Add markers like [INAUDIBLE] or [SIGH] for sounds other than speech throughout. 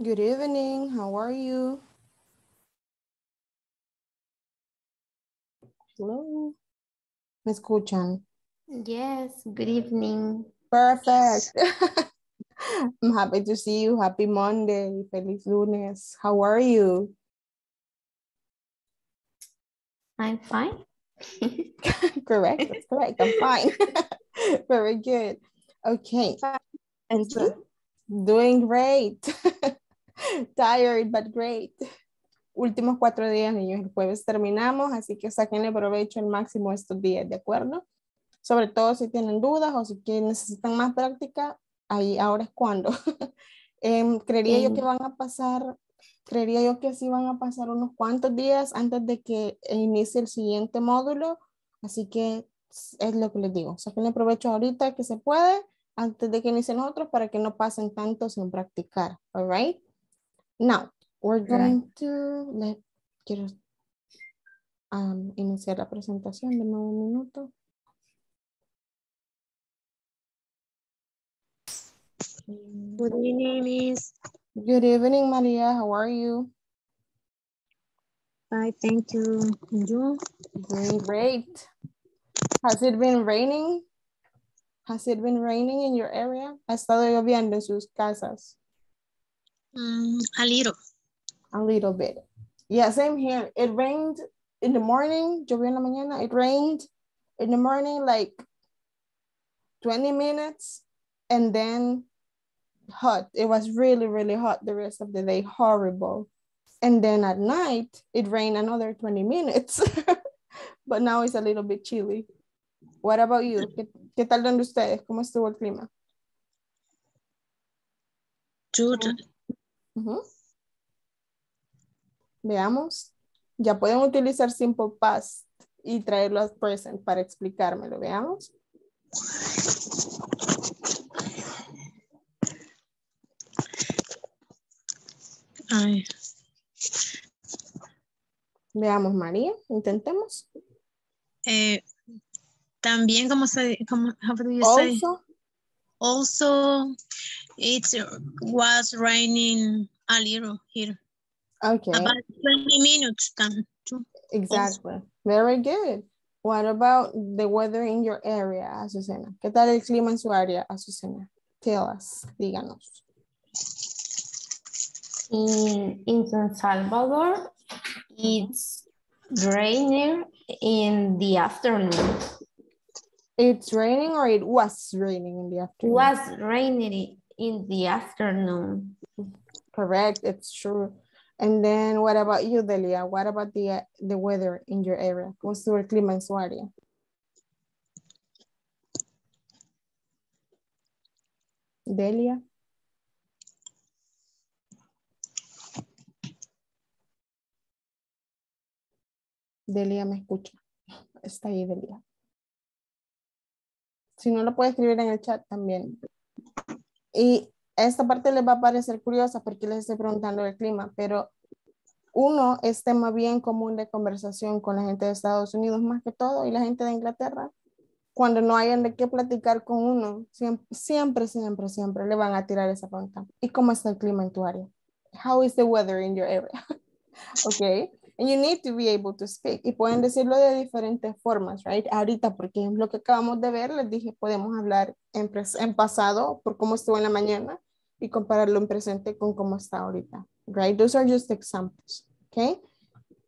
Good evening. How are you? Hello. ¿Me escuchan? Yes, good evening. Perfect. [LAUGHS] I'm happy to see you. Happy Monday. Feliz lunes. How are you? I'm fine. [LAUGHS] correct. That's correct. I'm fine. [LAUGHS] Very good. Okay. And you? Doing great. [LAUGHS] Tired, but great. Últimos cuatro días, niños. El jueves terminamos, así que saquenle provecho el máximo estos días, ¿de acuerdo? Sobre todo si tienen dudas o si necesitan más práctica, ahí ahora es cuando. [LAUGHS] Em, creería yo que van a pasar, creería yo que sí van a pasar unos cuantos días antes de que inicie el siguiente módulo, así que es lo que les digo. Saquenle provecho ahorita que se puede, antes de que inicien otros, para que no pasen tanto sin practicar, all right? Now, we're going to, let, quiero um, iniciar la presentación de nuevo un minuto. Good evening, Miss. Good evening, Maria. How are you? Hi, thank you. And you? Doing great. Has it been raining? Has it been raining in your area? ¿Ha estado lloviendo en sus casas? Mm, a little. A little bit. Yeah, same here. It rained in the morning. Llovió en la mañana. It rained in the morning like 20 minutes and then hot. It was really, really hot the rest of the day. Horrible. And then at night, it rained another 20 minutes. [LAUGHS] but now it's a little bit chilly. What about you? ¿Qué, qué tal donde ustedes? ¿Cómo estuvo el clima? Good. Uh -huh. Veamos. Ya pueden utilizar simple past y traerlo al present para explicármelo. Veamos. Ay. Veamos, María. Intentemos. Eh, también, como se, como, how do you say? Also, Also, it was raining a little here. okay. About 20 minutes. Tam, too. Exactly. Very good. What about the weather in your area, Azucena? ¿Qué tal el clima en su área, Azucena? Tell us, díganos. In, in San Salvador, it's raining in the afternoon. It's raining or it was raining in the afternoon? Was raining in the afternoon. Correct, it's true. And then what about you, Delia? What about the, the weather in your area? ¿Cómo estuvo el clima en su área? Delia. Delia me escucha. Está ahí, Delia. Si no lo puede escribir en el chat también. Y esta parte les va a parecer curiosa porque les estoy preguntando el clima, pero uno es tema bien común de conversación con la gente de Estados Unidos más que todo y la gente de Inglaterra. Cuando no hayan de qué platicar con uno, siempre, siempre, siempre, le van a tirar esa pregunta. ¿Y cómo está el clima en tu área? How is the weather in your area? [LAUGHS] okay. And you need to be able to speak. Y pueden decirlo de diferentes formas, right? Ahorita, por ejemplo, que acabamos de ver, les dije, podemos hablar en, en pasado por cómo estuvo en la mañana y compararlo en presente con cómo está ahorita, right? Those are just examples, okay?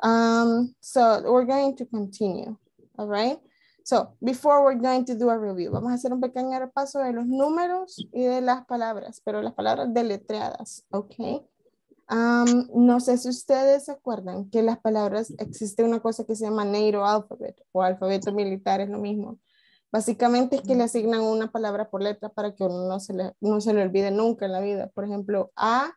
Um, so we're going to continue, all right? So before we're going to do a review, vamos a hacer un pequeño repaso de los números y de las palabras, pero las palabras deletreadas, okay? Um, no sé si ustedes se acuerdan que las palabras, existe una cosa que se llama NATO alphabet o alfabeto militar, es lo mismo. Básicamente es que le asignan una palabra por letra para que uno no se le, no se le olvide nunca en la vida. Por ejemplo, A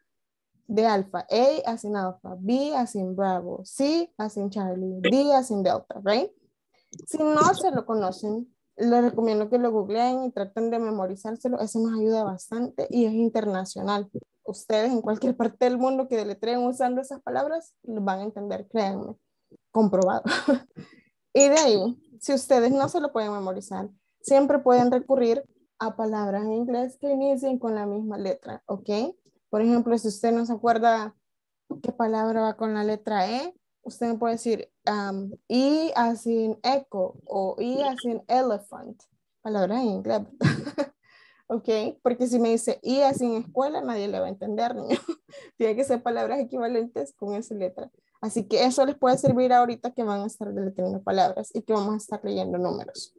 de alfa, A as in alfa, B as in bravo, C as in Charlie, D as in delta, right? Si no se lo conocen, les recomiendo que lo googleen y traten de memorizárselo. Eso nos ayuda bastante y es internacional ustedes en cualquier parte del mundo que deletreen usando esas palabras, lo van a entender, créanme, comprobado. [LAUGHS] y de ahí, si ustedes no se lo pueden memorizar, siempre pueden recurrir a palabras en inglés que inicien con la misma letra, ¿ok? Por ejemplo, si usted no se acuerda qué palabra va con la letra E, usted me puede decir um, E as in echo o E as in elephant. Palabra en inglés. [LAUGHS] ¿Ok? Porque si me dice E as in escuela, nadie le va a entender, niño. [LAUGHS] Tiene que ser palabras equivalentes con esa letra. Así que eso les puede servir ahorita que van a estar deletreando palabras y que vamos a estar leyendo números.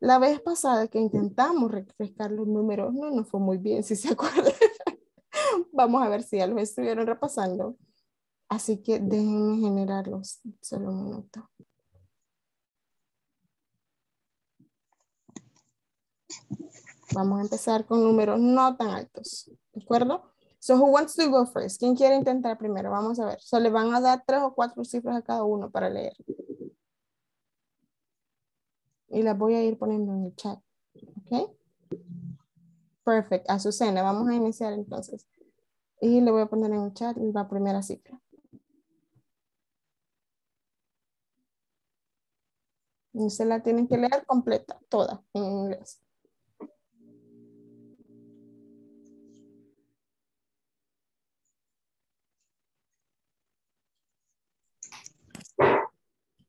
La vez pasada que intentamos refrescar los números, no nos fue muy bien, si se [LAUGHS] acuerdan. Vamos a ver si ya los estuvieron repasando. Así que déjenme generarlos solo un minuto. Vamos a empezar con números no tan altos. ¿De acuerdo? So who wants to go first? ¿Quién quiere intentar primero? Vamos a ver. Solo le van a dar tres o cuatro cifras a cada uno para leer. Y las voy a ir poniendo en el chat. ¿Ok? Perfect. Azucena, vamos a iniciar entonces. Y le voy a poner en el chat la primera cifra. Y se la tienen que leer completa, toda, en inglés.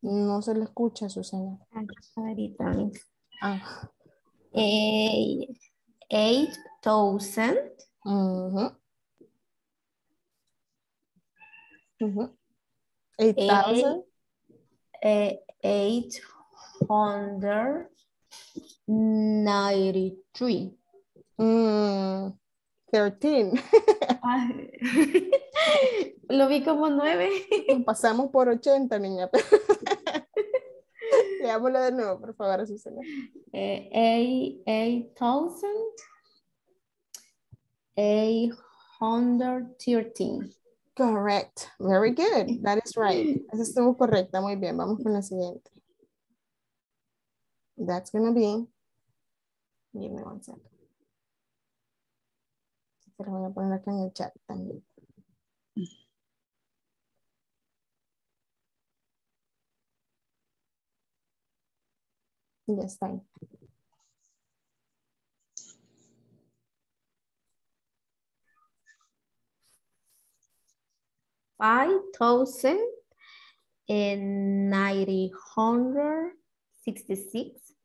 No se le escucha, Susana. Ahorita. Ah. Eight, eight thousand. ujú. Ujú. Eight thousand. eh, eight hundred ninety-three. Mm, 13. [LAUGHS] Ay, [LAUGHS] Lo vi como nueve. Pasamos por 80, niña. [LAUGHS] Leámoslo de nuevo, por favor, Susana. Eh, eight, eight thousand eight hundred thirteen. Correct. Very good. That is right. Eso estuvo correcta. Muy bien. Vamos con la siguiente. That's going to be. Give me one second. Se lo voy a poner acá en el chat también. Ya está. Five thousand and ninety hundred sixty-six.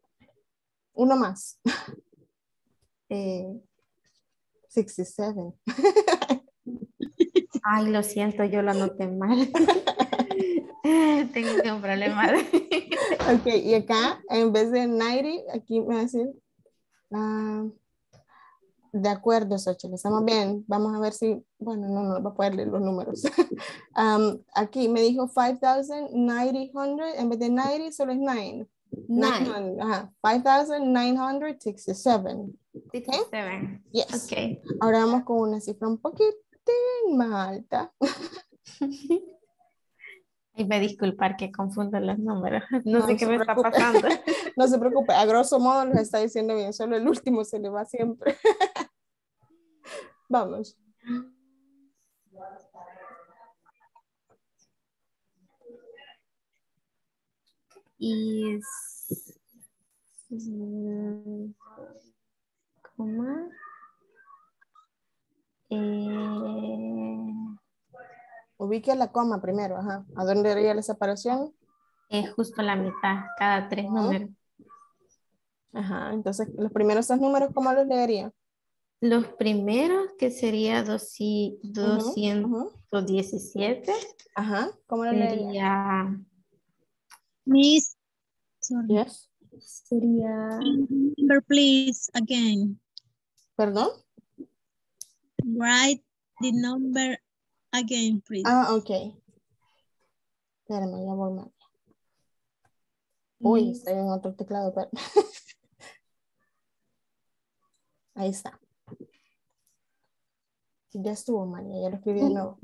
Uno más. [LAUGHS] Eh, 67. [LAUGHS] ay, lo siento, yo lo anoté mal. [LAUGHS] Tengo un problema. Ok, y acá, en vez de 90, aquí me va a decir, ah, de acuerdo, Xochitl, estamos bien. Vamos a ver si, bueno, no, no, va a poder leer los números. Um, aquí me dijo 5,900, en vez de 90, solo es 9. Nine, 900, ajá, 5,967. sixty-seven. Yes. Okay. Ahora vamos con una cifra un poquitín más alta. [LAUGHS] Y me disculpar que confundo los números. No, No sé qué me está preocupe. pasando. [LAUGHS] No se preocupe, a grosso modo los está diciendo bien, solo el último se le va siempre. [LAUGHS] Vamos. Y mm, coma eh, Ubique la coma primero, ajá. ¿A dónde iría la separación? es justo la mitad, cada tres números. Ajá, entonces los primeros dos números, ¿cómo los leería? Los primeros que sería doci- Ujú, ujú. 217 Ajá, ¿cómo los leería? Sería, Miss, sorry. Yes. sería Number, please, again. ¿Perdón? Write the number again, please. Ah, ok. Espérame, ya voy mal. Uy, estoy en otro teclado, pero... [LAUGHS] Ahí está. Ya estuvo, María, ya lo escribí de nuevo.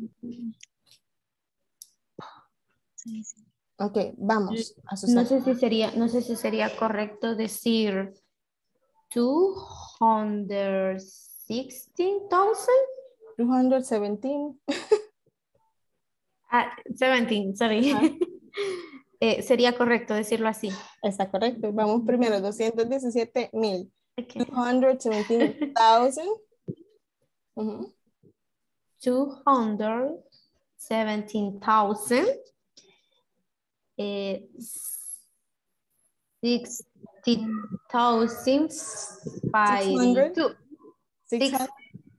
Sí, sí. Ok, vamos No sé si sería, no sé si sería correcto decir 216,000. 217. Ah, 17, sorry. [LAUGHS] Eh, sería correcto decirlo así. Está correcto. Vamos primero, 217 mil. Ok. 217,000. Ujú. 217,000. Eh, 60,000 by 600? two. Six,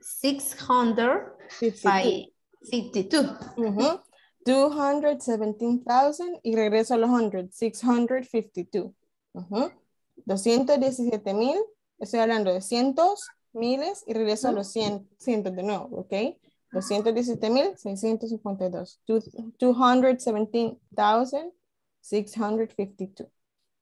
600 by 52. Ujú. 217,000 y regreso a los 100, 652. Ujú. 217 mil, estoy hablando de cientos, miles y regreso a los 100, cientos de nuevo, ¿ok? 217 mil, 652. 217,652.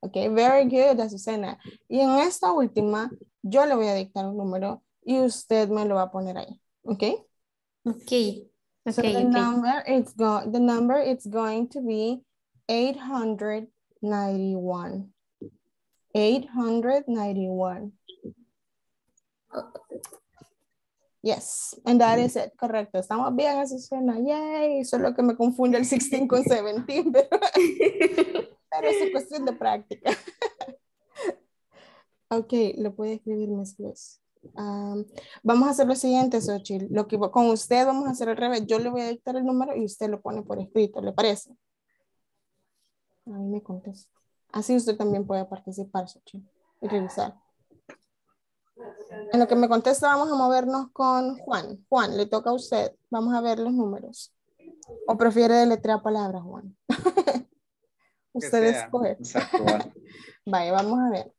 Ok, very good, Azucena. Y en esta última, yo le voy a dictar un número y usted me lo va a poner ahí, ¿ok? Okay. So Okay, the okay. number it's go the number it's going to be 891. 891. Yes, and that is it. Correcto. Estamos bien, Azucena. Yay. Solo que me confunde el 16 con 17, pero, pero es cuestión de práctica. ok, lo puede escribir, Miss Bliss. Um, vamos a hacer lo siguiente, Xochitl. Lo que con usted vamos a hacer al revés. Yo le voy a dictar el número y usted lo pone por escrito. ¿Le parece? Ahí me contesta. Así usted también puede participar, Xochitl, y revisar. En lo que me contesta, vamos a movernos con Juan. Juan, le toca a usted. Vamos a ver los números. ¿O prefiere deletrear palabras, Juan? [LAUGHS] usted escoge. Exacto. [LAUGHS] Vaya, vamos a ver.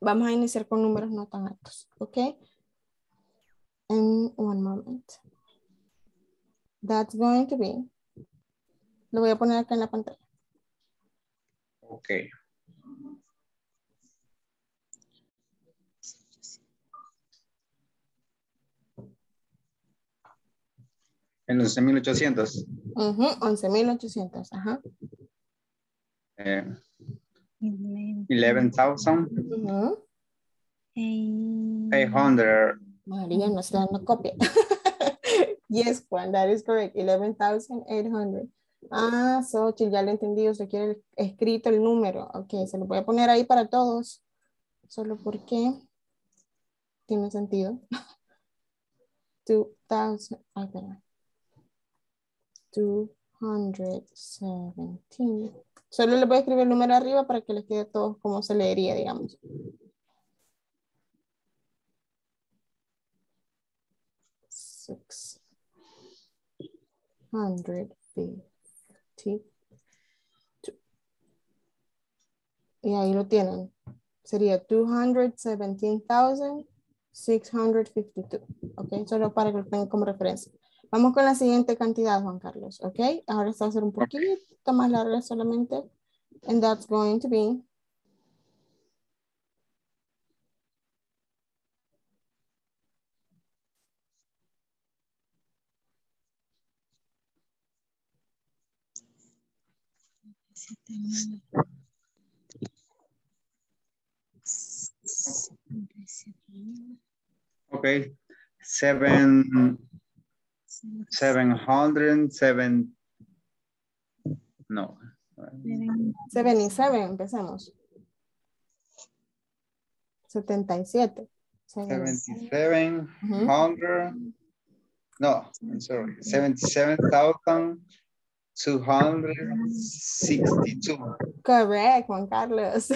Vamos a iniciar con números no tan altos, ¿ok? In one moment. That's going to be. Lo voy a poner acá en la pantalla. Ok. En los 1800. Ujú, 11,800. Ajá. Eh, Eleven. 11,800. Ujú. Eight. María, no está dando copia. [LAUGHS] yes, Juan, that is correct. 11,800. Ah, Xochitl, ya lo entendí. Usted quiere el- escrito el número. Ok, se lo voy a poner ahí para todos. Solo porque tiene sentido. [LAUGHS] 2000. Ay, perdón. 217. Solo le voy a escribir el número arriba para que les quede todo como se leería, digamos. Six hundred fifty two. Y ahí lo tienen. Sería 217,652. Ok, solo para que lo tengan como referencia. Vamos con la siguiente cantidad, Juan Carlos. Ok, ahora está a ser un poquito más larga solamente. And that's going to be Siete mil. Setenta y siete mil. Ok. Seven, seven hundred, seven. No. 77. Empecemos. 77. Seventy-seven Ujú. hundred. No, I'm sorry. Seventy-seven thousand two hundred sixty-two. Correct, Juan Carlos.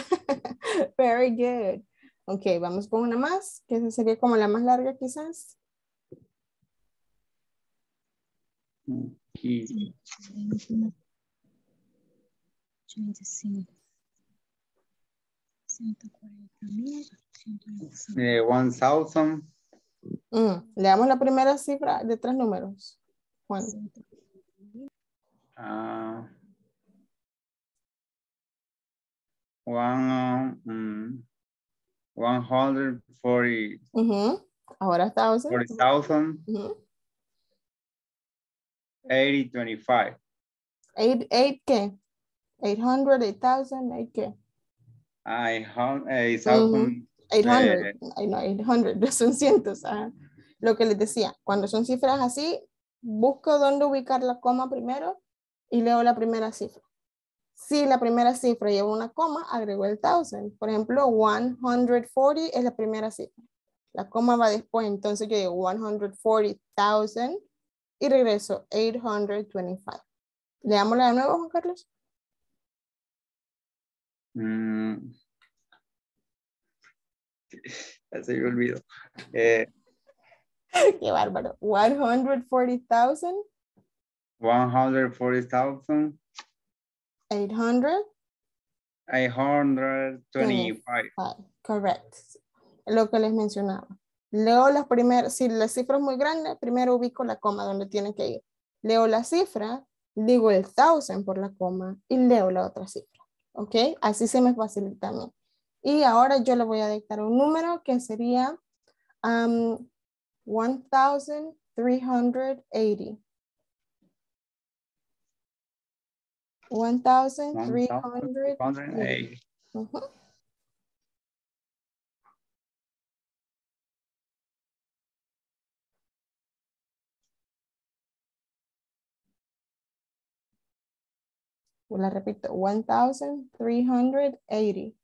[LAUGHS] Very good. Ok, vamos con una más, que esa sería como la más larga quizás. 1,000. Mm, le damos la primera cifra de tres números. One, um, 140. Ahora 1,000. 40,000. 80, 25. Eight, 800, 8,000, 8 K. Ah, 800, no, 800, [LAUGHS] son cientos. Lo que les decía, cuando son cifras así, busco dónde ubicar la coma primero y leo la primera cifra. Si la primera cifra lleva una coma, agrego el thousand. Por ejemplo, 140 es la primera cifra. La coma va después, entonces yo digo 140,000 y regreso 825. Leámosla de nuevo, Juan Carlos. Mm. [LAUGHS] Se me olvidó. Eh, [LAUGHS] Qué bárbaro. 140,000, 140,000, 800. 825. Correct. Lo que les mencionaba. Leo las primeras, si la cifra es muy grande, primero ubico la coma donde tiene que ir. Leo la cifra, digo el thousand por la coma y leo la otra cifra. ¿Ok? Así se me facilita a mí. Y ahora yo le voy a dictar un número que sería um, 1380. 1380. 1,308. Ujú. La repito, 1380.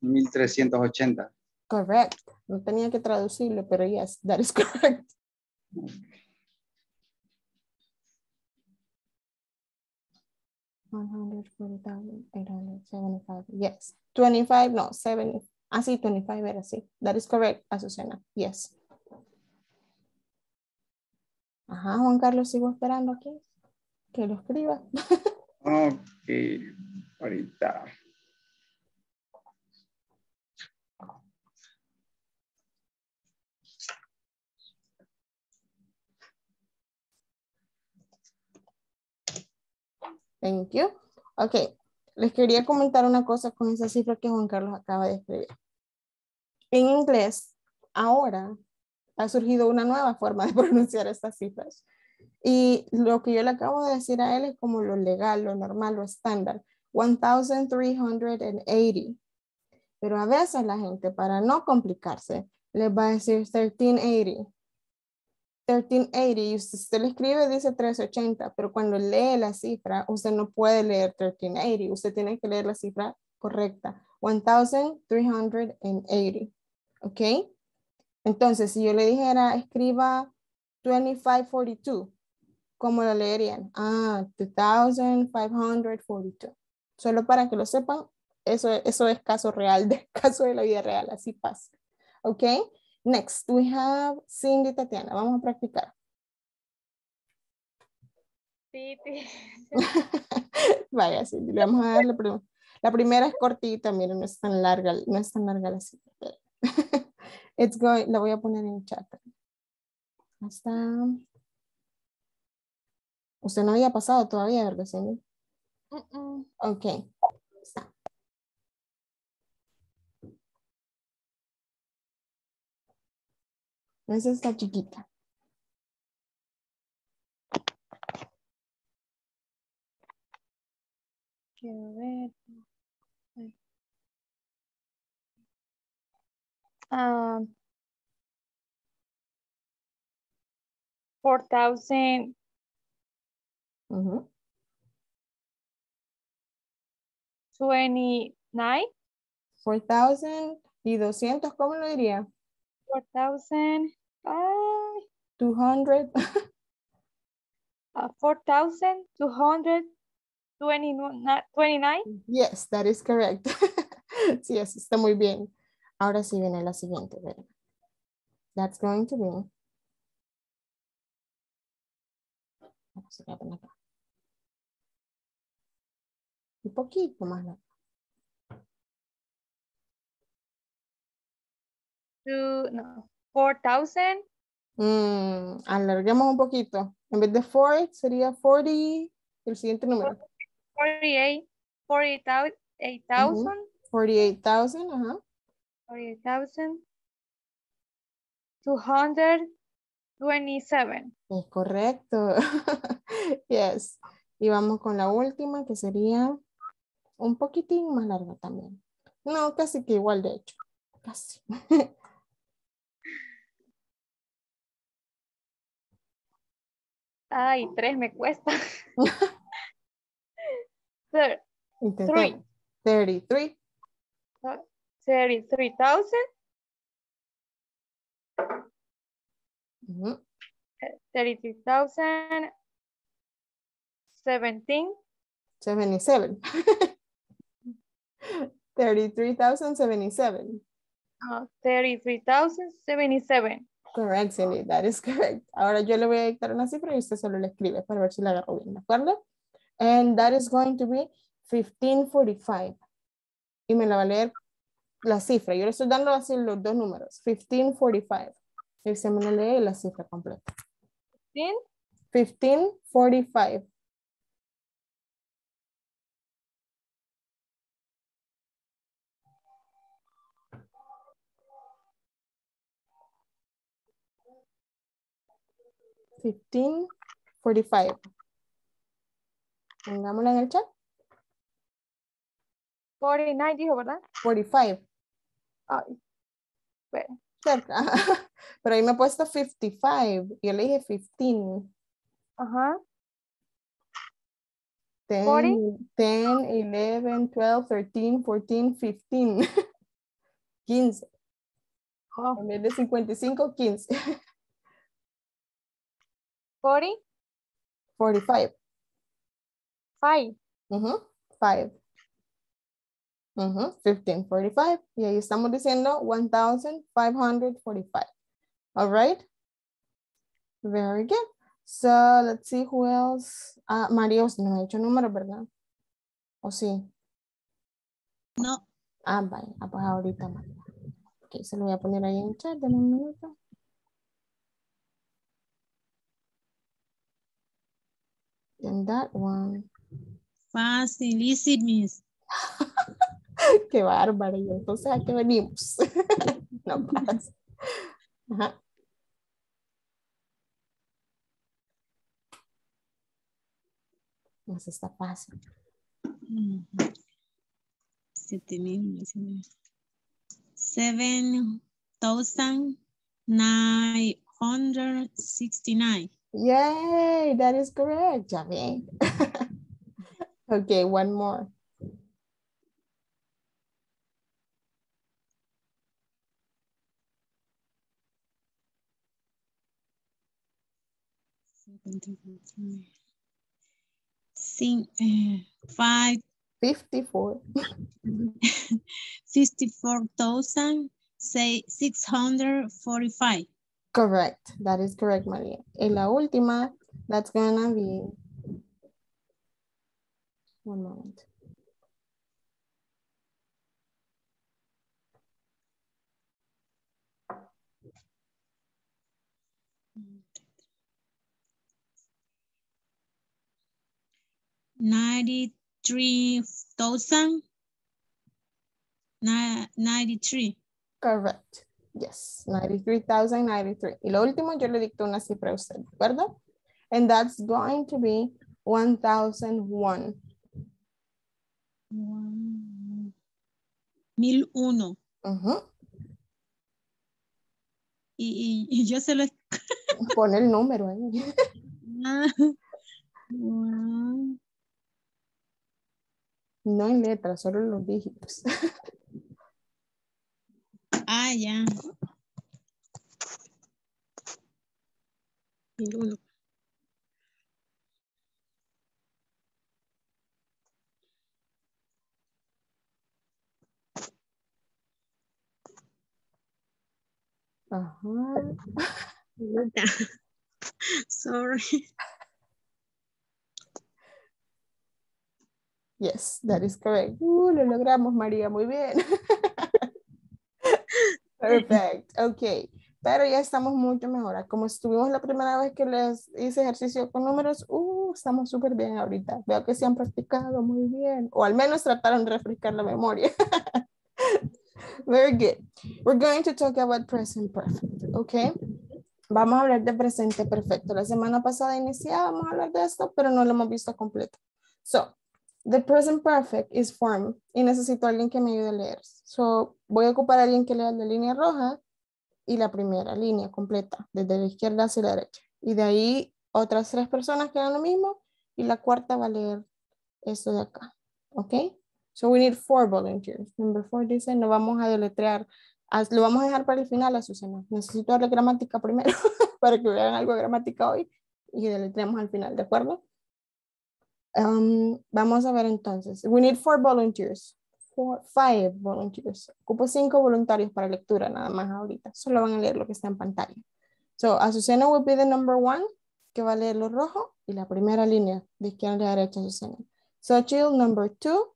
1380. Correct. No tenía que traducirlo, pero yes, that is [LAUGHS] correct. One hundred forty thousand eight hundred seventy-five. Yes. Twenty-five, no, seventy. Ah, sí, twenty-five era así. That is correct, Azucena. Yes. Ajá, Juan Carlos, sigo esperando aquí. Que lo escriba. Ok, ahorita. Thank you. Ok, les quería comentar una cosa con esa cifra que Juan Carlos acaba de escribir. En inglés, ahora ha surgido una nueva forma de [LAUGHS] pronunciar estas cifras. Y lo que yo le acabo de decir a él es como lo legal, lo normal, lo estándar. 1380. Pero a veces la gente, para no complicarse, les va a decir 1380. 1380 y usted, usted le escribe dice 380, pero cuando lee la cifra, usted no puede leer 1380, usted tiene que leer la cifra correcta, 1380, ¿ok? Entonces, si yo le dijera, escriba 2542, ¿cómo lo leerían? Ah, 2542. Solo para que lo sepan, eso, eso es caso real, de, [LAUGHS] caso de la vida real, así pasa, ¿ok? Next, we have Cindy Tatiana. Vamos a practicar. Sí, sí. [LAUGHS] Vaya, Cindy, le vamos a dar la, prim- la primera es cortita, miren, no es tan larga, no es tan larga la cita. [LAUGHS] It's going, la voy a poner en chat. Está. Usted no había pasado todavía, ¿verdad, Cindy? Mm, mm. Ok. Está. Esa está chiquita. Quiero ver. Ay. Ah, four thousand Ujú. twenty-nine, 4,000 y 200, ¿cómo lo diría? four thousand, [LAUGHS] ah, 200. uh, four thousand two hundred twenty-nine. Yes, that is correct. [LAUGHS] sí, eso está muy bien. Ahora sí viene la siguiente. ¿verdad? That's going to be. Vamos a poner acá. Un poquito más. largo. Two, no, four thousand, Mm, alarguemos un poquito. En vez de 4 sería 40. El siguiente número. forty-eight, forty thousand, eight thousand, 48,000. Ajá. Forty-eight thousand, two hundred twenty-seven. Es correcto. [LAUGHS] yes. Y vamos con la última que sería un poquitín más larga también. No, casi que igual de hecho. Casi. [LAUGHS] Ay, tres me cuesta. [LAUGHS] Thir- Intentemos. 33. Thirty-three thousand, Ujú. 33,000. 17. 77. 33,077. uh, 33,077. Correct, Cindy. That is correct. Ahora yo le voy a dictar una cifra y usted solo le escribe para ver si la agarró bien, ¿de acuerdo? And that is going to be 1545. Y me la va a leer la cifra. Yo le estoy dando así los dos números. 1545. Y se me lee la cifra completa. 15, 1545. Fifteen forty-five. Pongámosla en el chat. 49 dijo, ¿verdad? Forty-five. Ay, espera. Cerca. [LAUGHS] Pero ahí me ha puesto 55. Yo le dije 15. Ajá. 10, 40. 10, 11, 12, 13, 14, 15. 15. Oh, En vez de 55, 15. 40, 45. 5. Ujú, 5. Ujú, 15, 45. Y ahí estamos diciendo 1545. All right. Very good. So let's see who else. Ah, usted no ha dicho número, ¿verdad? ¿O sí? No, Ah, vaya. Ah, pues ahorita, María. Ok, se lo voy a poner ahí en el chat. Dame un minuto. And that one. facilísimo. [LAUGHS] [LAUGHS] Qué bárbaro. Y entonces, ¿a qué venimos? [LAUGHS] no pasa. Ajá. Eso está fácil. Ujú. Siete mil. Seven thousand nine hundred sixty-nine. Yay, that is correct. Ya [LAUGHS] okay, one more. Cin- eh, five 54. fifty-four thousand say six hundred forty-five. Correct. That is correct, María. Y la última, that's gonna be. One moment. Ninety-three thousand ninety-three. Correct. Yes, 93,093. Y lo último, yo le dicto una cifra a usted, ¿de acuerdo? And that's going to be 1001. One- Mil uno. Ujú. Y, y- y yo se lo... Pon el número ahí. [LAUGHS] No en letras, solo los dígitos. [LAUGHS] Ah, ya. Uno. Ajá. [LAUGHS] [LAUGHS] Sorry. Yes, that is correct. Uh, lo logramos, María, muy bien. [LAUGHS] Perfect, ok. Pero ya estamos mucho mejor. Como estuvimos la primera vez que les hice ejercicio con números, uh, estamos súper bien ahorita. Veo que se han practicado muy bien, o al menos trataron de refrescar la memoria. [LAUGHS] Very good. We're going to talk about present perfect, okay? Vamos a hablar de presente perfecto. La semana pasada iniciábamos a hablar de esto, pero no lo hemos visto completo. So, the present perfect is form y necesito a alguien que me ayude a leer. So, voy a ocupar a alguien que lea la línea roja y la primera línea completa, desde la izquierda hacia la derecha. Y de ahí otras tres personas que hagan lo mismo y la cuarta va a leer esto de acá. ¿Ok? So we need four volunteers. Number four dice, no vamos a deletrear Lo vamos a dejar para el final, Azucena. Necesito darle gramática primero [LAUGHS] para que vean algo de gramática hoy y le tenemos al final, ¿de acuerdo? Um, vamos a ver entonces. We need four volunteers. Four, five volunteers. Ocupo cinco voluntarios para lectura nada más ahorita. Solo van a leer lo que está en pantalla. So, Azucena will be the number one, que va a leer lo rojo, y la primera línea de izquierda a derecha, Azucena. Xochitl, number two.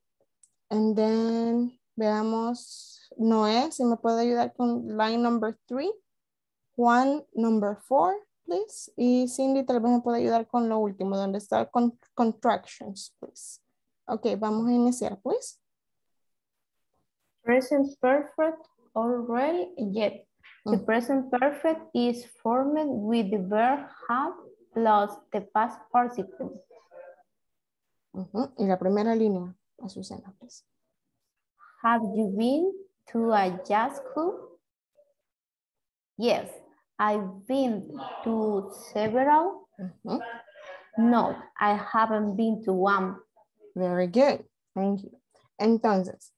And then, veamos, Noé, si me puede ayudar con line number three. Juan, number four, please. Y Cindy tal vez me puede ayudar con lo último, donde está con contractions, please. Ok, vamos a iniciar, please. Present perfect already yet. The Mm. present perfect is formed with the verb have plus the past participle. Ujú, Y la primera línea, Azucena, please. Have you been to a jazz club? Yes, I've been to several. No, I haven't been to one. Very good. Thank you. Entonces,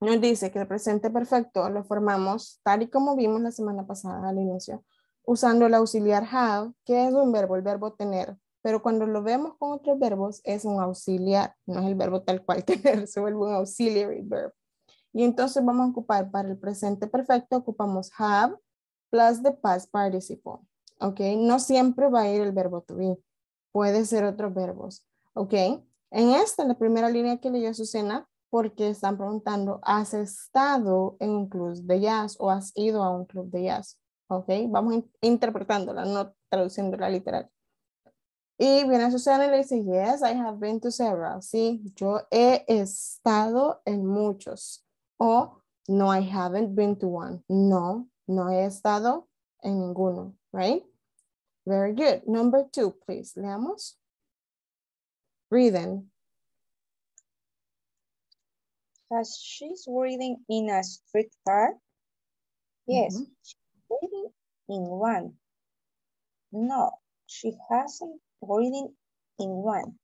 nos dice que el presente perfecto lo formamos tal y como vimos la semana pasada al inicio, usando el auxiliar have, que es un verbo, el verbo tener. Pero cuando lo vemos con otros verbos, es un auxiliar, no es el verbo tal cual [LAUGHS] tener, se vuelve un auxiliary verb. Y entonces vamos a ocupar para el presente perfecto, ocupamos have plus the past participle. ¿Ok? No siempre va a ir el verbo to be. Puede ser otros verbos. ¿Ok? En esta, la primera línea que leyó Susana, porque están preguntando, ¿has estado en un club de jazz o has ido a un club de jazz? ¿Ok? Vamos in- interpretándola, no traduciéndola literal. Y viene Susana y le dice, yes, I have been to several. Sí, yo he estado en muchos. O, no, I haven't been to one. No, no he estado en ninguno. Right? Very good. Number two, please. Leamos. Reading. Has she's reading in a streetcar? Yes, she's reading in one. No, she hasn't reading in one.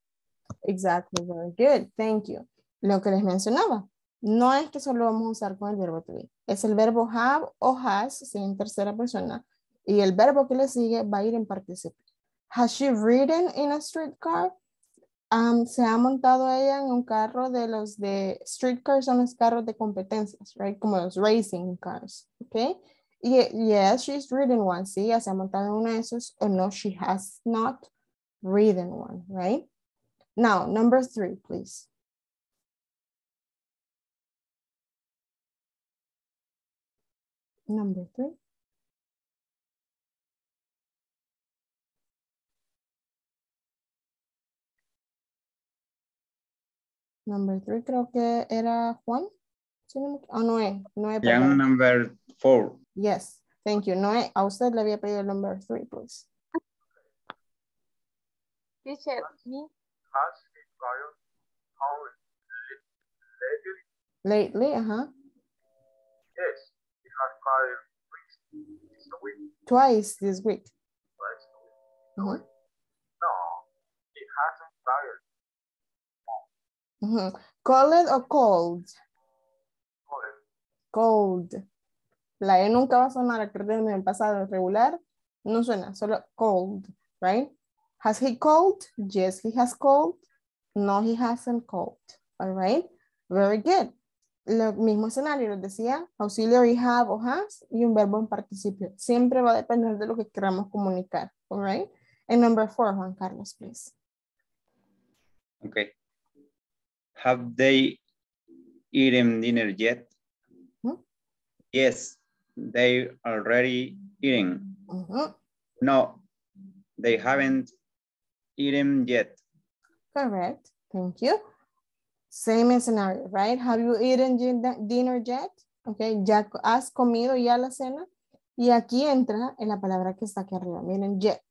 Exactly, very good. Thank you. Lo que les mencionaba, no es que solo vamos a usar con el verbo to be. Es el verbo have o has, en tercera persona, y el verbo que le sigue va a ir en participio. Has she ridden in a streetcar? Um, se ha montado ella en un carro de los de streetcars son los carros de competencias, right? Como los racing cars, ¿ok? Y yes, she's ridden one, sí, ya se ha montado en uno de esos, o no, she has not ridden one, right? Now, number three, please. Number three. Number three creo que era Juan. Oh, Noé. Noé, Young number four. Yes, thank you. Noé, a usted le había pedido el number three, please. Teacher, me, Lately, ajá. Twice this week. Ujú. Ujú. Mm-hmm. Cold o cold? Cold. La E nunca va a sonar a perder en el pasado regular. No suena, solo cold, right? Has he called? Yes, he has called. No, he hasn't called. All right. Very good. Lo mismo escenario, les decía, auxiliary have o has y un verbo en participio. Siempre va a depender de lo que queramos comunicar. All right. And number four, Juan Carlos, please. Okay. Have they eaten dinner yet? Hmm? Yes, they already eaten. No, they haven't eaten yet. Correct. Thank you. Same scenario, right? Have you eaten din- dinner yet? Okay, ya has comido ya la cena. Y aquí entra en la palabra que está aquí arriba. Miren, yet.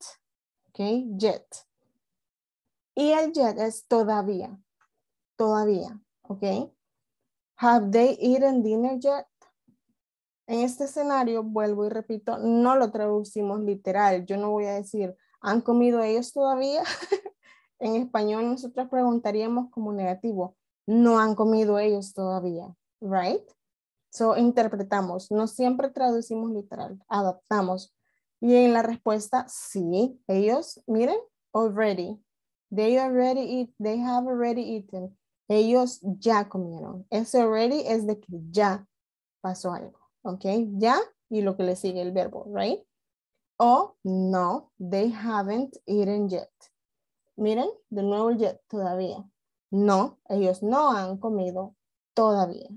Okay, yet. Y el yet es todavía. Todavía. Okay. Have they eaten dinner yet? En este escenario, vuelvo y repito, no lo traducimos literal. Yo no voy a decir, ¿han comido ellos todavía? [LAUGHS] en español nosotros preguntaríamos como negativo, no han comido ellos todavía, right? So, interpretamos, no siempre traducimos literal, adaptamos. Y en la respuesta, sí, ellos, miren, already. They already eat, they have already eaten. Ellos ya comieron. Ese already es de que ya pasó algo, ¿ok? Ya y lo que le sigue el verbo, right? O no, they haven't eaten yet. Miren, de nuevo yet, todavía. No, ellos no han comido todavía,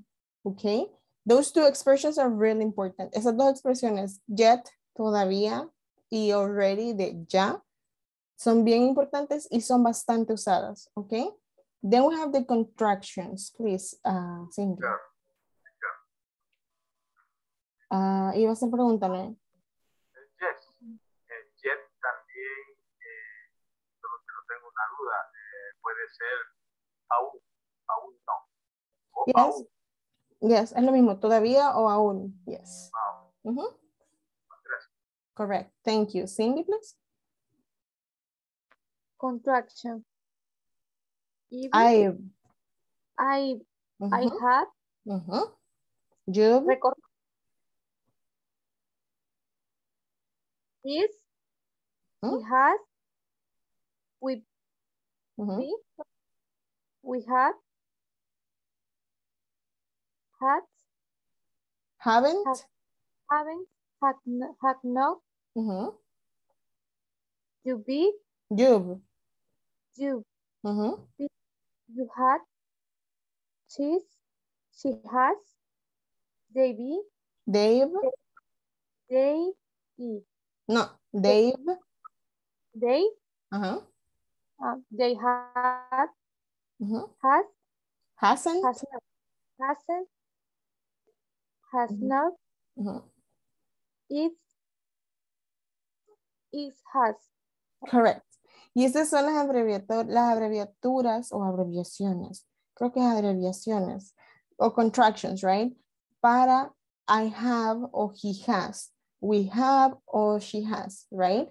¿ok? Those two expressions are really important. Esas dos expresiones, yet, todavía, y already, de ya, son bien importantes y son bastante usadas, ¿ok? Then we have the contractions, please, uh, Cindy. Ah, ibas a preguntarle. Yes. Jet también, eh, solo que no tengo una duda, eh, puede ser aún, aún no. O Yes. aún. Yes, es lo mismo, todavía o aún. Yes. aún. Ujú, Gracias. Correct. Thank you. Cindy, please. Contraction. Even I've. I, I ujú, had ujú. You've. record this, he has, we, ujú. we, we had, had, Haven't. Have- haven't, had, no, had not, mm-hmm. ujú, you be, You've. you, mm-hmm. ujú, you had, she's, she has, they be, They've. they eat, No, they've. they, Ajá. Uh-huh. uh, they had, has, Hasn't. has not, hasn't, has not, is, has. Correct. Y estas son las, las abreviaturas o abreviaciones. Creo que es abreviaciones o contractions, right? Para I have o he has. We have o she has, right?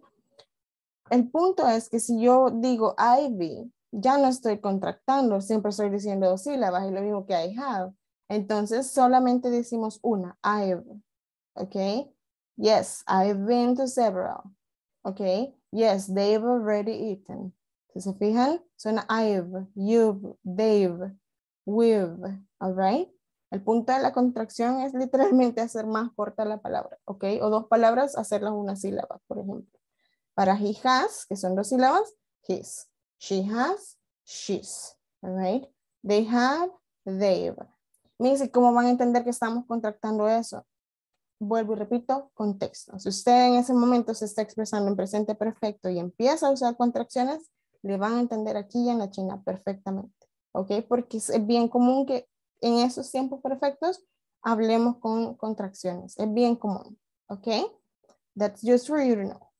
El punto es que si yo digo I be, ya no estoy contractando, siempre estoy diciendo dos sílabas y lo mismo que I have. Entonces solamente decimos una, I've, ¿ok? Yes, I've been to several. Okay, yes, they've already eaten. Si se fijan, suena I've, you've, they've, we've, all right? El punto de la contracción es literalmente hacer más corta la palabra, ¿ok? O dos palabras, hacerlas una sílaba, por ejemplo. Para he has, que son dos sílabas, his. She has, she's, right? They have, they've. Miren, ¿cómo van a entender que estamos contractando eso? vuelvo y repito, contexto. Si usted en ese momento se está expresando en presente perfecto y empieza a usar contracciones, le van a entender aquí en la China perfectamente. ¿Ok? Porque es bien común que en esos tiempos perfectos hablemos con contracciones. Es bien común. ¿Ok? That's just for you to know.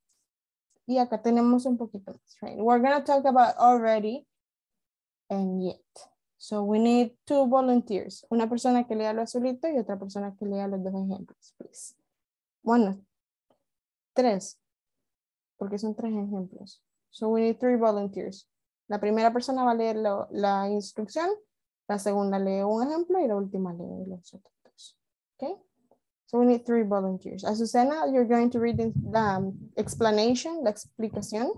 Y acá tenemos un poquito más. Right? We're going to talk about already and yet. So we need two volunteers. Una persona que lea lo azulito y otra persona que lea los dos ejemplos, please. Bueno, tres, porque son tres ejemplos. So we need three volunteers. La primera persona va a leer la instrucción, la segunda lee un ejemplo y la última lee los otros dos. So we need three volunteers. Azucena, you're going to read the um, explanation, la explicación.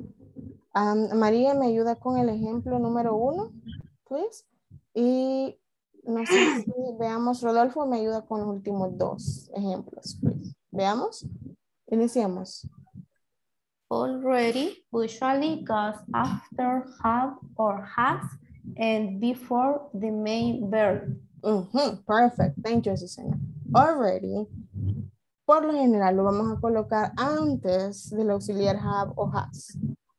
Um, María me ayuda con el ejemplo número uno, please. Y no sé si veamos, Rodolfo me ayuda con los últimos dos ejemplos, please. Veamos. Iniciamos. Already usually goes after have or has and before the main verb. Perfect. Thank you, Azucena. Already, por lo general, lo vamos a colocar antes del auxiliar have o has.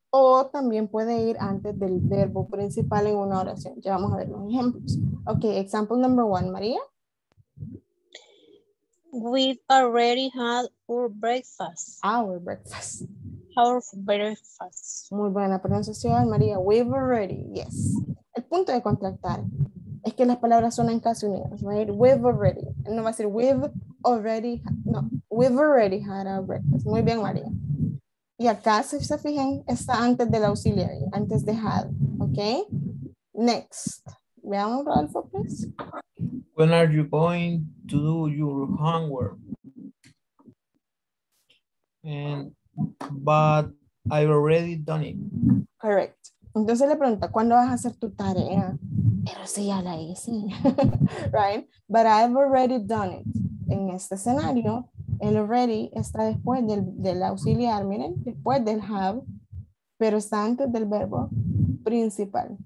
O también puede ir antes del verbo principal en una oración. Ya vamos a ver los ejemplos. Ok, example number one, María. We've already had our breakfast. Our breakfast. Our breakfast. Muy buena pronunciación, María. We've already, yes. El punto de contractar es que las palabras suenan casi unidas, right? We've already. No va a decir we've already, no, we've already had our breakfast. Muy bien, María. Y acá, si se fijan, está antes del auxiliary, antes de had, ¿ok? Next. Veamos, Rodolfo, please. When are you going to do your homework? And, but I already done it. Correct. Entonces le pregunta, ¿cuándo vas a hacer tu tarea? Pero si ya la hice. [LAUGHS] right? But I've already done it. En este escenario, el already está después del, del auxiliar, miren, después del have, pero está antes del verbo principal.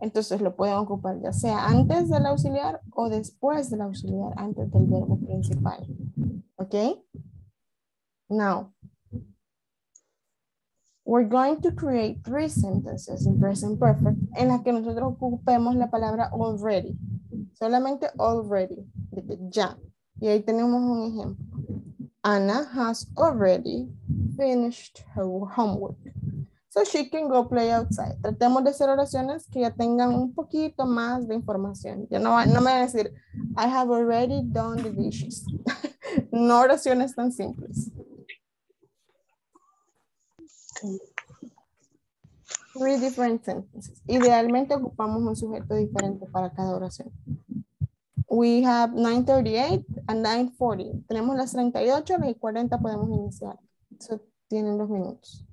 Entonces lo pueden ocupar ya sea antes del auxiliar o después del auxiliar, antes del verbo principal. ¿Ok? Now, we're going to create three sentences in present perfect en las que nosotros ocupemos la palabra already. Solamente already, ya. Y ahí tenemos un ejemplo. Anna has already finished her homework. So she can go play outside. Tratemos de hacer oraciones que ya tengan un poquito más de información. Ya no, no me van a decir, I have already done the dishes. [LAUGHS] no oraciones tan simples. Three different sentences. Idealmente ocupamos un sujeto diferente para cada oración. We have 938 and 940. Tenemos las 38, las 40 podemos iniciar. So, tienen dos minutos.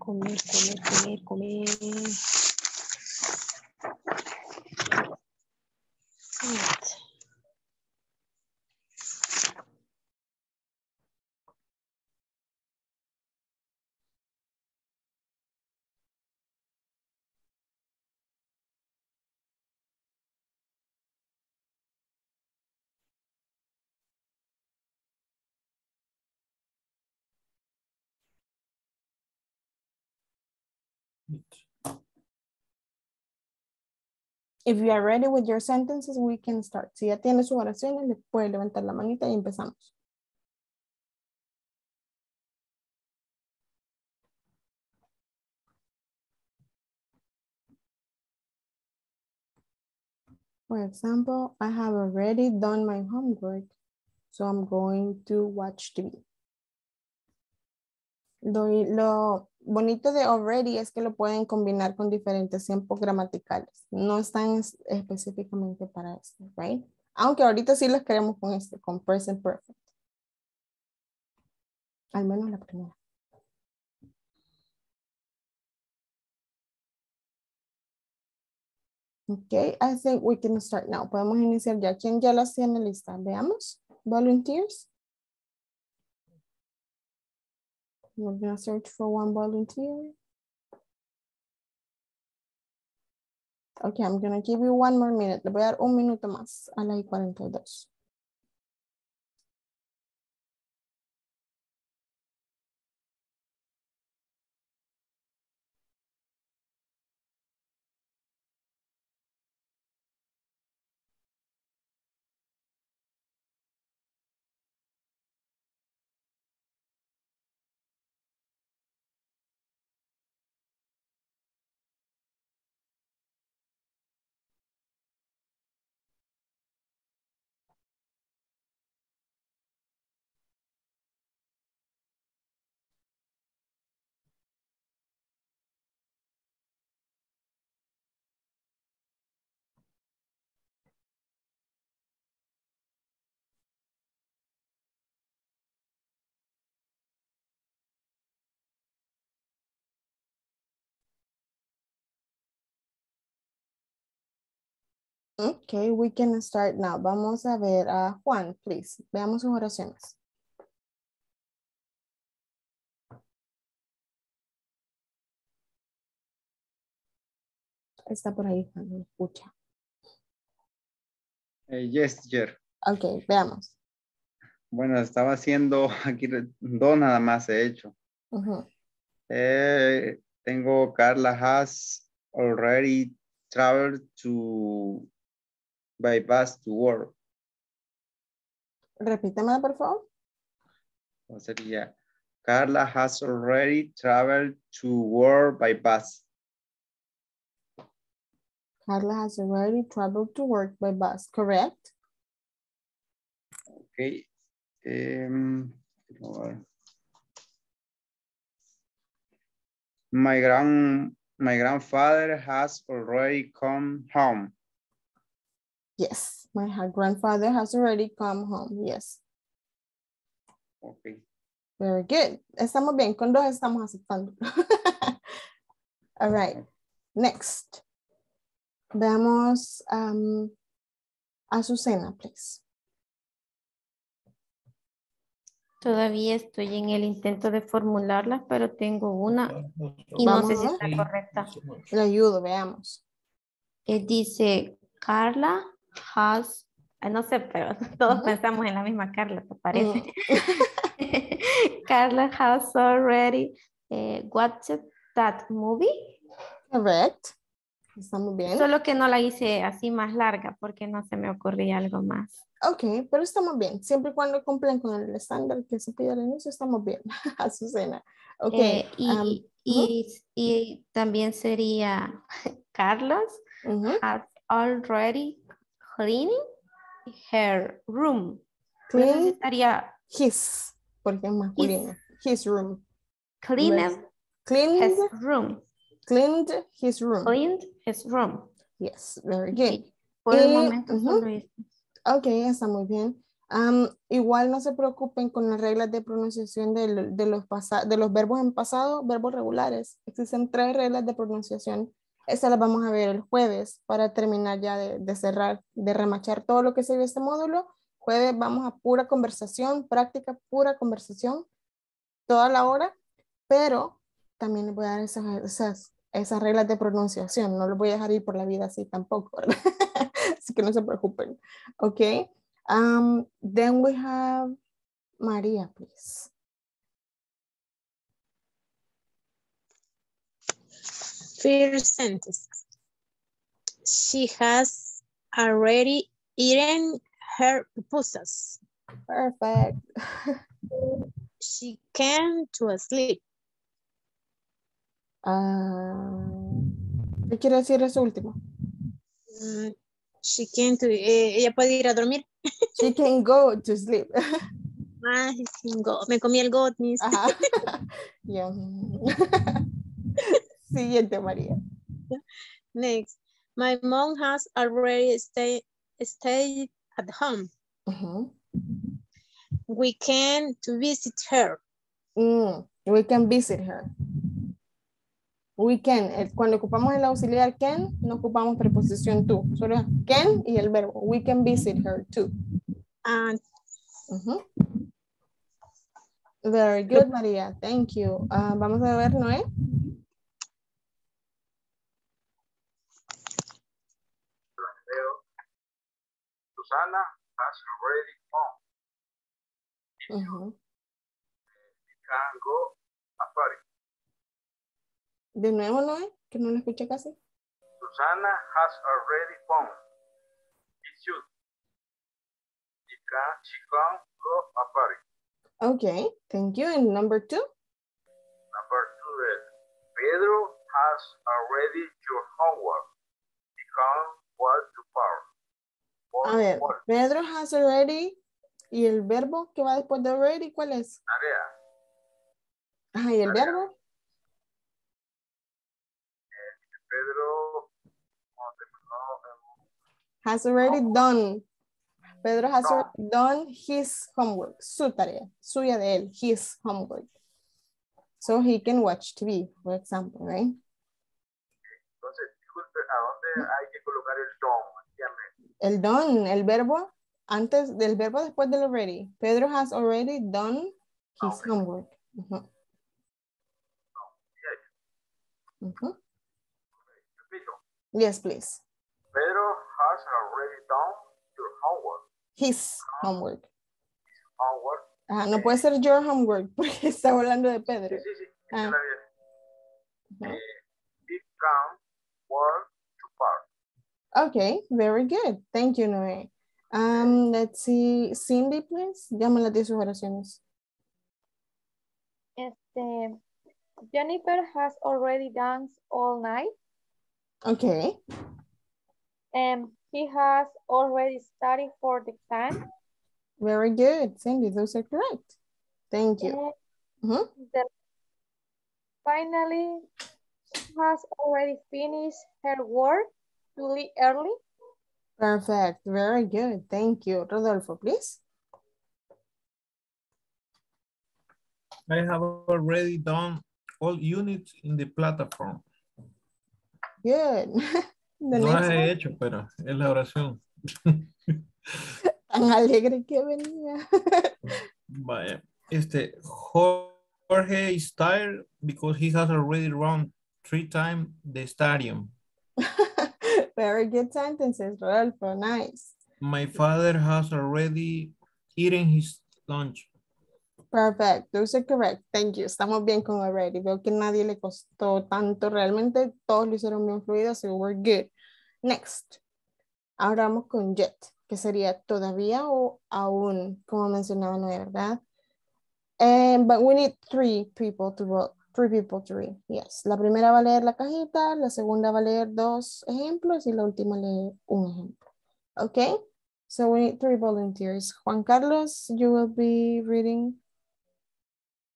Comer, comer, comer, comer. If you are ready with your sentences, we can start. Si ya tiene sus oraciones, le puede levantar la manita y empezamos. For example, I have already done my homework, so I'm going to watch TV. Lo, bonito de already es que lo pueden combinar con diferentes tiempos gramaticales. No están es- específicamente para esto, right? Aunque ahorita sí los queremos con este, con present perfect. Al menos la primera. Okay, I think we can start now. Podemos iniciar ya. ¿Quién ya las tiene lista? Veamos. Volunteers. We're going to search for one volunteer. Ok, I'm going to give you one more minute. Le voy a dar un minuto más a la I-42. Okay, we can start now. Vamos a ver a Juan, please. Veamos sus oraciones. Está por ahí, Juan, me escucha. Eh, yes, teacher. Ok, veamos. Bueno, estaba haciendo aquí dos nada más he hecho. Eh, tengo Carla has already traveled to by bus to work. Repíteme, por favor. O sería Carla has already traveled to work by bus. Carla has already traveled to work by bus, correct? Okay. Ver. my grand my grandfather has already come home. Yes, my grandfather has already come home. Yes, Okay. very good. Estamos bien, con dos estamos aceptando. [LAUGHS] All right, next. Veamos um, Azucena, please. Todavía estoy en el intento de formularlas, pero tengo una y no Vamos sé a si está correcta. Le ayudo, veamos. Eh, dice, Carla has, ah, no sé, pero [LAUGHS] todos Ujú. pensamos en la misma Carla, ¿te parece? Mm. [LAUGHS] Carla has already eh, watched that movie. Correct. Estamos bien. Solo que no la hice así más larga porque no se me ocurría algo más. Ok, pero estamos bien. Siempre y cuando cumplen con el estándar que se pide al inicio, estamos bien. [LAUGHS] Azucena. Ok. Eh, y, um, y, y también sería Carlos ujú. has already cleaning her room. Clean his, porque es masculino. His room. clean Cleaned, his room. cleaned his room. Cleaned his room. Yes, very good. Sí, Por el Eh, momento. Ok, está muy bien. Am, igual no se preocupen con las reglas de pronunciación de, de los, de los verbos en pasado, verbos regulares. Existen tres reglas de pronunciación. Estas las vamos a ver el jueves para terminar ya de, de cerrar, de remachar todo lo que se vio este módulo. Jueves vamos a pura conversación, práctica, pura conversación, toda la hora, pero también les voy a dar esas, esas, esas reglas de pronunciación. No los voy a dejar ir por la vida así tampoco, ¿verdad? [LAUGHS] así que no se preocupen. Okay. Um, then we have Maria, please. First sentence. She has already eaten her pupusas. Perfect. She came to sleep. Ah, ¿Qué quiere decir eso último? Mm, She came to, eh, ella puede ir a dormir. [LAUGHS] She can go to sleep. Ah, go- me comí el goat, miss. Ajá. [LAUGHS] [LAUGHS] Ya. Siguiente, María. Next. My mom has already stay, stayed at home. We can to visit her. Mm, we can visit her. We can. Cuando ocupamos el auxiliar can, no ocupamos preposición to. Solo can y el verbo. We can visit her too. And Ujú. Very good, María. Thank you. Ah, vamos a ver, Noé. Susana has already gone. Mm-hmm. Ujú. Can go a party. De nuevo, Noé, que no lo escuché casi. Susana has already gone. It should. She can, she can go a party. Okay, thank you. And number two? Number two is Pedro has already your homework. He can walk to park. A ver, Pedro has already. ¿Y el verbo que va después de already cuál es? Tarea. Ajá, ¿y el verbo? Pedro Has already done. Pedro has already done his homework. Su tarea. Suya de él. His homework. So he can watch TV, for example, right? Entonces, disculpe, ¿a dónde hay que colocar el don? El done, el verbo, antes del verbo después del already. Pedro has already done his homework. Ujú. Ujú. Repito. Yes, please. Pedro has already done your his homework. Homework. Ajá, no puede ser your homework [LAUGHS] porque está hablando de Pedro. Sí, sí, sí. Ah. Ujú. Eh, work park. Okay, very good. Thank you, Noé. Um, let's see, Cindy, please. Llama las 10 sus oraciones. Este, Jennifer has already danced all night Okay, and he has already studied for the exam. very good. Cindy, those are correct. Thank you. And Mhm. the- finally, she has already finished her work to leave early. Perfect. Very good. Thank you. Rodolfo, please. I have already done all units in the platform. Good. [LAUGHS] The No las next he one. hecho, pero es la oración. Tan alegre que venía. [LAUGHS] Vaya. Este, Jorge is tired because he has already run three times the stadium. [LAUGHS] Very good sentences, Rodolfo. Nice. My father has already eaten his lunch. Perfect. Those are correct. Thank you. Estamos bien con already. Veo que nadie le costó tanto. Realmente todos lo hicieron bien fluido, so we're good. Next. Ahora vamos con yet, que sería todavía o aún, como mencionaba Noé, ¿verdad? And, but we need three people to vote. Three people to read. Yes. La primera va a leer la cajita, la segunda va a leer dos ejemplos y la última lee un ejemplo. Okay? So we need three volunteers. Juan Carlos, you will be reading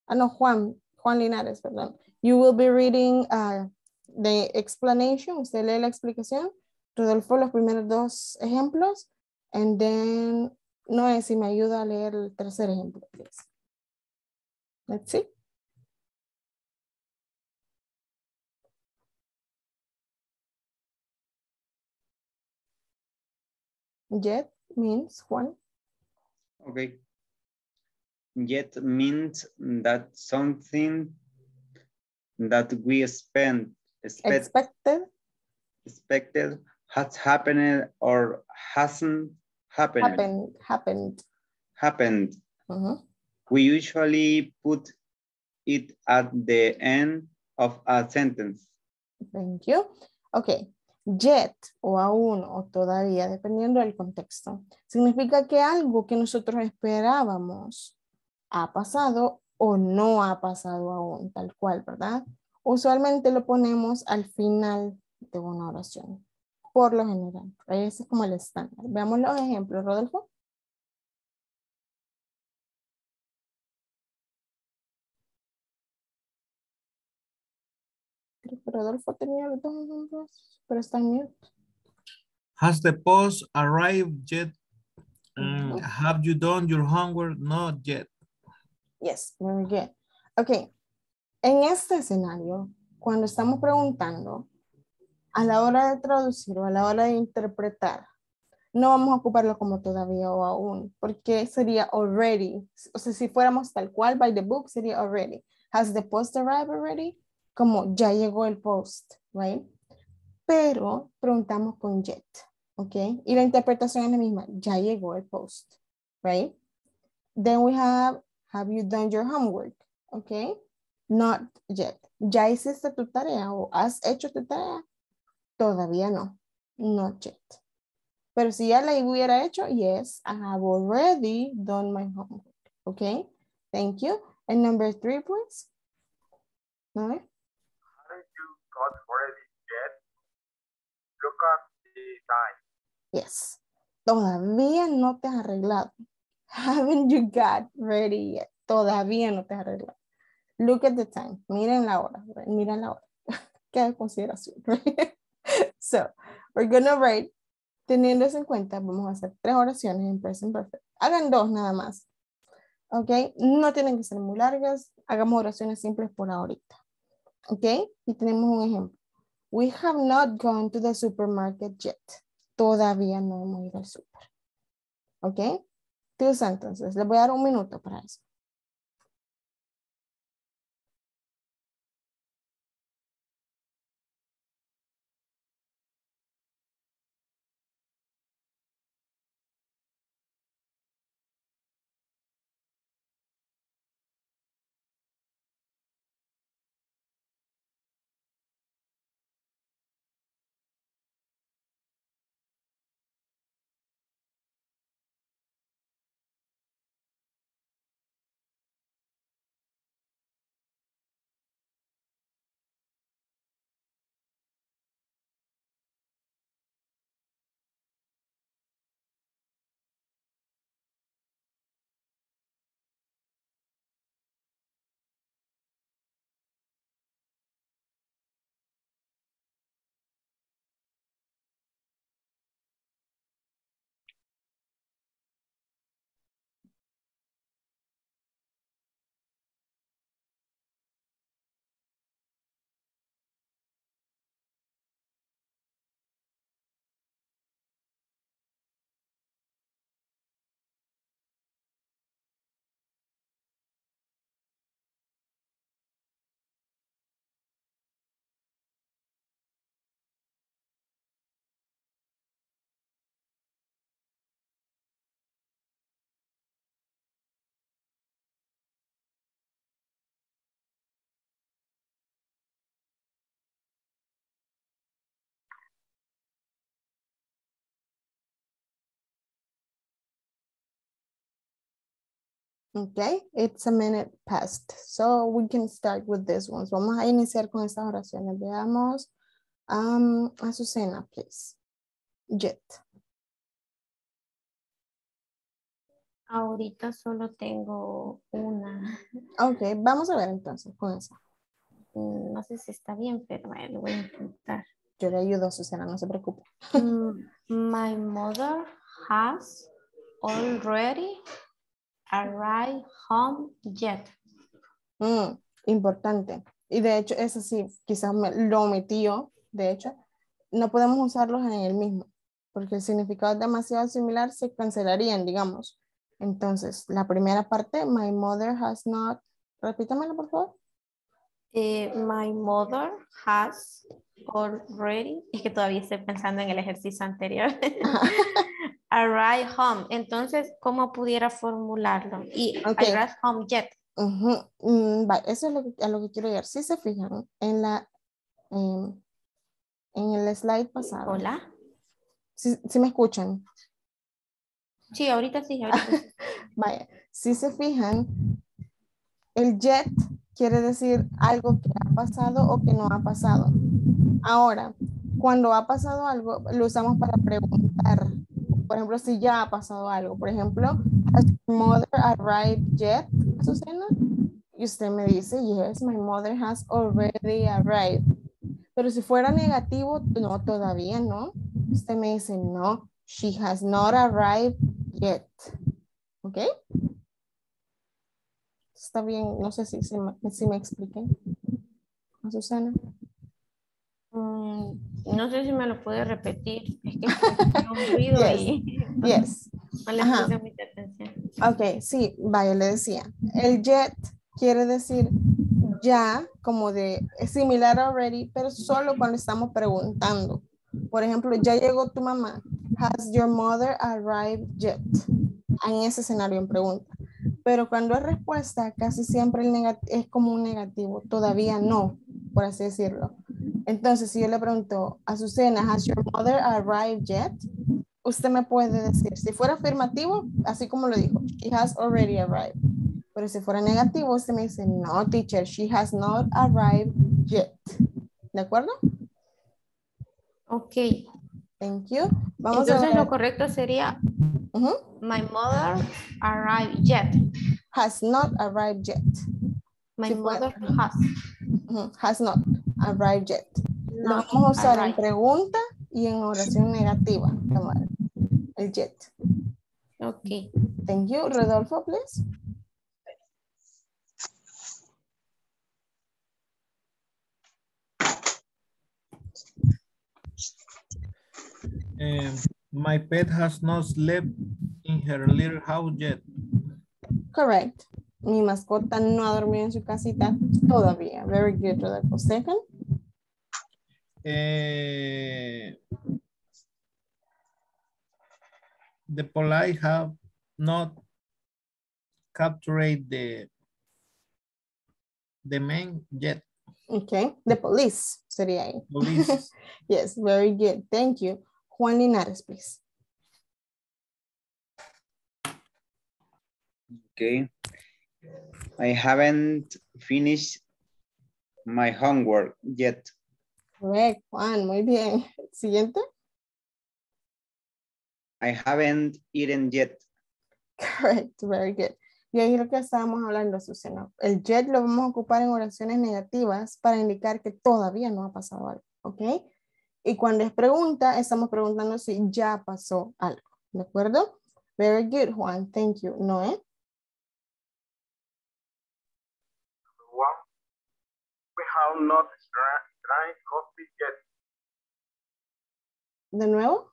Ah, no, Juan, Juan Linares, perdón. You will be reading uh, the explanation. Usted lee la explicación. Rodolfo, los primeros dos ejemplos. And then, Noé, si me ayuda a leer el tercer ejemplo, please. Let's see. Yet means Juan. Okay. Yet means that something that we spend, expect, Expected. expected has happened or hasn't happened. Happened. Happened. happened. Mhm. We usually put it at the end of a sentence. Thank you. Ok. Yet o aún o todavía, dependiendo del contexto, significa que algo que nosotros esperábamos ha pasado o no ha pasado aún, tal cual, ¿verdad? Usualmente lo ponemos al final de una oración, por lo general. Ese es como el estándar. Veamos los ejemplos, Rodolfo. Rodolfo tenía dos pero está en mute. Has the post arrived yet? Mm, have you done your homework? Not yet. Yes, very good. Ok, en este escenario, cuando estamos preguntando, a la hora de traducir o a la hora de interpretar, no vamos a ocuparlo como todavía o aún, porque sería already. O sea, si fuéramos tal cual, by the book, sería already. Has the post arrived already? Como ya llegó el post, right? Pero preguntamos con yet, ¿ok? Y la interpretación es la misma, ya llegó el post, right? Then we have, have you done your homework? ¿Ok? Not yet. ¿Ya hiciste tu tarea o has hecho tu tarea? Todavía no. Not yet. Pero si ya la hubiera hecho, yes, I have already done my homework. ¿Ok? Thank you. And number three, please. ¿No? Haven't you got ready yet? Look at the time. Yes. Todavía no te has arreglado. Haven't you got ready yet? Todavía no te has arreglado. Look at the time. Miren la hora. Miren la hora. [LAUGHS] Qué consideración. [LAUGHS] so, we're gonna write. Teniendo eso en cuenta, vamos a hacer tres oraciones en present perfect. Hagan dos nada más. ¿Ok? No tienen que ser muy largas. Hagamos oraciones simples por ahorita. ¿Ok? Y tenemos un ejemplo. We have not gone to the supermarket yet. Todavía no hemos ido al super. ¿Ok? Two sentences. Les voy a dar un minuto para eso. Okay, it's a minute past. So we can start with this ones. Vamos a iniciar con estas oraciones. Veamos. Um, Azucena, please. Jet. Ahorita solo tengo una. Ok, vamos a ver entonces con esa. Mm, No sé si está bien, pero bueno, lo voy a intentar. Yo le ayudo a Azucena, no se preocupe. Mm, My mother has already arrived home yet. Mm, importante. Y de hecho, eso sí, quizás me lo omitió. De hecho, no podemos usarlos en el mismo, porque el significado es demasiado similar, se cancelarían, digamos. Entonces, la primera parte, my mother has not, repítamelo por favor. Eh, my mother has already, es que todavía estoy pensando en el ejercicio anterior, [LAUGHS] arrived home. Entonces, ¿cómo pudiera formularlo? Y Ok. arrived home yet. Mm, va, eso es lo que, a lo que quiero llegar. Si se fijan en la, em, en el slide pasado, Hola. si, si me escuchan, Sí, ahorita sí, ahorita sí. [LAUGHS] Vaya, si se fijan, el jet quiere decir algo que ha pasado o que no ha pasado. Ahora, cuando ha pasado algo, lo usamos para preguntar. Por ejemplo, si ya ha pasado algo. Por ejemplo, ¿Has your mother arrived yet, Azucena? Y usted me dice, yes, my mother has already arrived. Pero si fuera negativo, no, todavía no. Usted me dice, no, she has not arrived yet. ¿Ok? Está bien, no sé si, si, me, expliqué. Susana. Mm, no sé si me lo puede repetir. Es que [LAUGHS] un ruido Yes. y Yes. [LAUGHS] no le Ajá. puse mucha atención. Ok, sí, vaya, le decía. El jet quiere decir ya, como de, es similar a already, pero solo cuando estamos preguntando. Por ejemplo, ya llegó tu mamá. Has your mother arrived yet? En ese escenario en pregunta. Pero cuando es respuesta, casi siempre el es como un negativo. Todavía no, por así decirlo. Entonces, si yo le pregunto Azucena, has your mother arrived yet? Usted me puede decir, si fuera afirmativo, así como lo dijo, she has already arrived. Pero si fuera negativo, usted me dice, no, teacher, she has not arrived yet. ¿De acuerdo? Ok. Thank you. Vamos Entonces a ver. lo correcto sería. My mother arrived yet. Has not arrived yet. My mother has. Has not arrived yet. Lo vamos a usar en arrived. pregunta y en oración negativa. Tamara. El jet. Ok. Thank you. Rodolfo, please. Um, my pet has not slept in her little house yet. Correct. Mi mascota no ha dormido en su casita todavía. Very good, Rodolfo. Second. Eh, the police have not captured the the man yet. Okay. The police sería ahí. Police. [LAUGHS] Yes, very good. Thank you. Juan Linares, please. Okay. I haven't finished my homework yet. Correct, Juan. Muy bien. [LAUGHS] Siguiente. I haven't eaten yet. Correct, very good. Y ahí lo que estábamos hablando, Susana. El jet lo vamos a ocupar en oraciones negativas para indicar que todavía no ha pasado algo, ¿ok? Y cuando es pregunta, estamos preguntando si ya pasó algo, ¿de acuerdo? Very good, Juan. Thank you. Noé. Have not dra- drank coffee yet. De nuevo.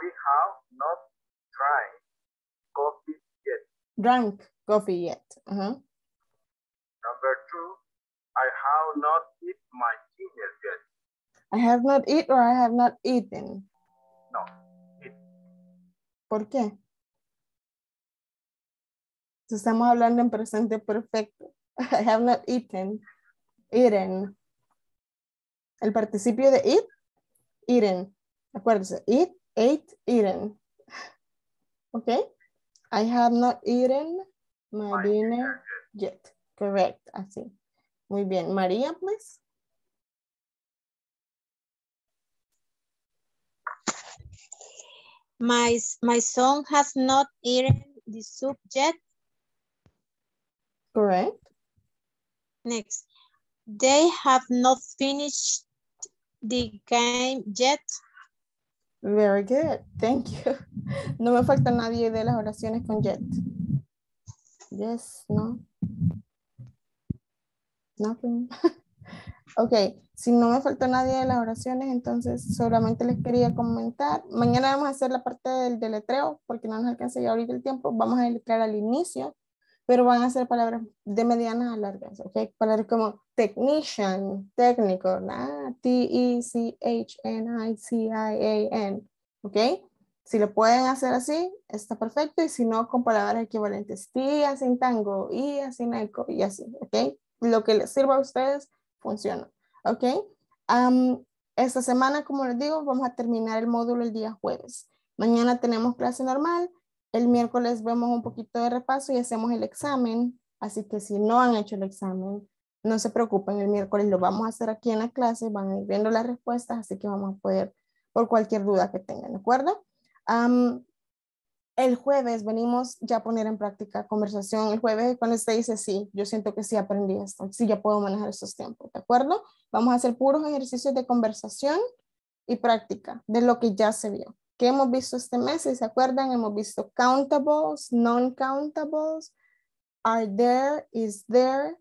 We have not drank coffee yet. Drunk coffee yet. Ajá. Number two, I have not eaten my dinner yet. I have not eaten or I have not eaten. No, it, ¿Por qué? Estamos hablando en presente perfecto. I have not eaten. Eaten. El participio de eat, eaten. Acuérdense, eat, ate, eaten. ¿Ok? I have not eaten my My dinner yet. Correct, así. Muy bien. María, please. My, my son has not eaten the soup yet. Correct. Next. They have not finished the game yet. Very good. Thank you. No me falta nadie de las oraciones con yet. Yes, no. Nothing. [LAUGHS] Ok, si no me falta nadie de las oraciones, entonces solamente les quería comentar. Mañana vamos a hacer la parte del deletreo, porque no nos alcanza ya ahorita el tiempo. Vamos a deletrear al inicio, pero van a ser palabras de medianas a largas, ok? Palabras como technician, técnico. T-E-C-H-N-I-C-I-A-N, ok? Si lo pueden hacer así, está perfecto, y si no, con palabras equivalentes. T, así en tango, I, así en eco, y así, ok? Lo que les sirva a ustedes funciona, ¿ok? Am, esta semana, como les digo, vamos a terminar el módulo el día jueves. Mañana tenemos clase normal, el miércoles vemos un poquito de repaso y hacemos el examen, así que si no han hecho el examen, no se preocupen, el miércoles lo vamos a hacer aquí en la clase, van a ir viendo las respuestas, así que vamos a poder, por cualquier duda que tengan, ¿de acuerdo? El jueves venimos ya a poner en práctica conversación. El jueves cuando usted dice, sí, yo siento que sí aprendí esto, sí, ya puedo manejar estos tiempos, ¿de acuerdo? Vamos a hacer puros ejercicios de conversación y práctica de lo que ya se vio. ¿Qué hemos visto este mes? Se acuerdan, hemos visto countables, non-countables, are there, is there,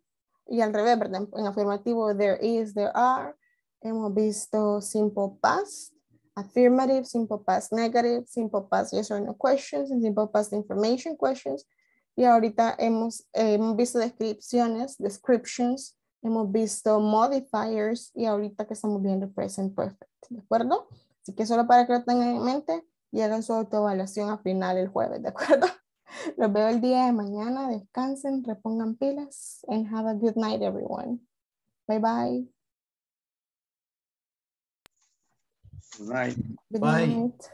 y al revés, ¿verdad? En afirmativo, there is, there are. Hemos visto simple past, affirmative, simple past negative, simple past yes or no questions, and simple past information questions. Y ahorita hemos, eh, hemos visto descripciones, descriptions, hemos visto modifiers y ahorita que estamos viendo present perfect, ¿de acuerdo? Así que solo para que lo tengan en mente y hagan su autoevaluación al final el jueves, ¿de acuerdo? [LAUGHS] Los veo el día de mañana, descansen, repongan pilas, and have a good night everyone. Bye bye. Good night. Good Bye. night.